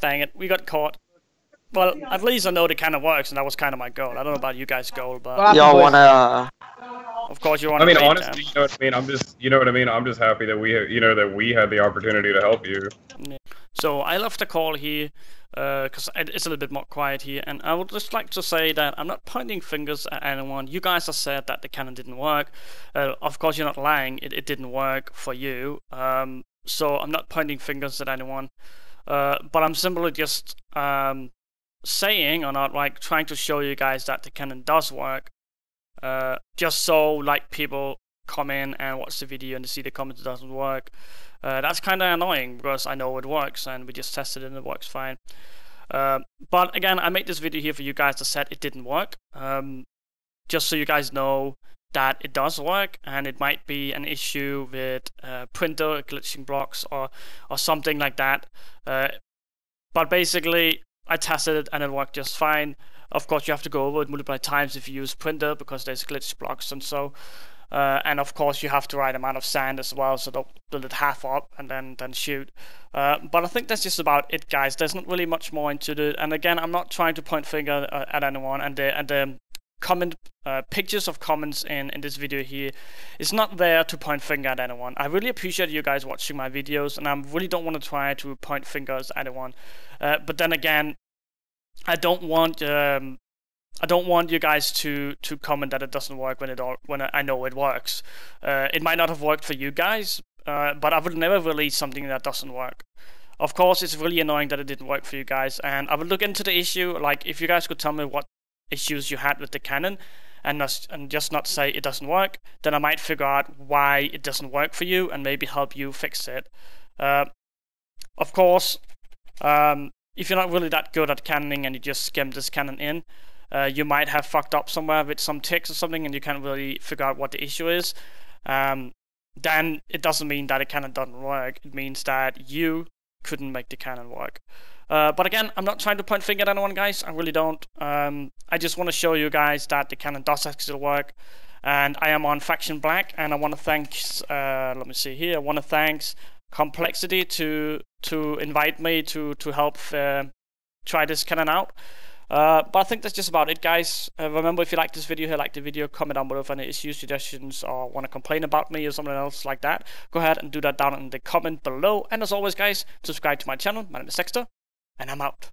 Dang it, we got caught. Well, at least I know the kind of works, and that was kind of my goal. I don't know about you guys' goal, but Well, Y'all wanna? of course you want I to mean, beat honestly, you know what I mean. I'm just, you know what I mean. I'm just happy that we, ha- you know, that we had the opportunity to help you. So I left the call here because it's a little bit more quiet here, and I would just like to say that I'm not pointing fingers at anyone. You guys have said that the cannon didn't work. Uh, of course, you're not lying. It, it didn't work for you. Um, so I'm not pointing fingers at anyone. Uh, but I'm simply just um, saying, or not like trying to show you guys that the cannon does work. Uh, just so like people come in and watch the video and see the comment doesn't work. Uh, that's kind of annoying because I know it works and we just tested it and it works fine. Uh, but again, I made this video here for you guys to set it didn't work. Um, just so you guys know that it does work and it might be an issue with uh, printer glitching blocks or, or something like that. Uh, but basically, I tested it and it worked just fine. Of course, you have to go over it multiple times if you use printer because there's glitch blocks and so. Uh, and of course, you have the right amount of sand as well, so don't build it half up and then then shoot. Uh, but I think that's just about it, guys. There's not really much more into it. And again, I'm not trying to point finger uh, at anyone. And the and the comment uh, pictures of comments in in this video here is not there to point finger at anyone. I really appreciate you guys watching my videos, and I really don't want to try to point fingers at anyone. Uh, but then again, I don't want um, I don't want you guys to to comment that it doesn't work when it all, when I know it works. Uh, it might not have worked for you guys, uh, but I would never release something that doesn't work. Of course, it's really annoying that it didn't work for you guys, and I would look into the issue. Like, if you guys could tell me what issues you had with the cannon, and not, and just not say it doesn't work, then I might figure out why it doesn't work for you and maybe help you fix it. Uh, of course, um, if you're not really that good at cannoning and you just skim this cannon in, uh, you might have fucked up somewhere with some ticks or something and you can't really figure out what the issue is. Um, then it doesn't mean that the cannon doesn't work. It means that you couldn't make the cannon work. Uh, but again, I'm not trying to point finger at anyone, guys. I really don't. Um, I just want to show you guys that the cannon does actually work. And I am on Faction Black, and I want to thank. Uh, let me see here. I want to thanks Complexity to to invite me to to help uh, try this cannon out. Uh, but I think that's just about it, guys. Uh, remember, if you like this video, here, like the video, comment down below if any issues, suggestions, or want to complain about me or something else like that. Go ahead and do that down in the comment below. And as always, guys, subscribe to my channel. My name is Dexter, and I'm out.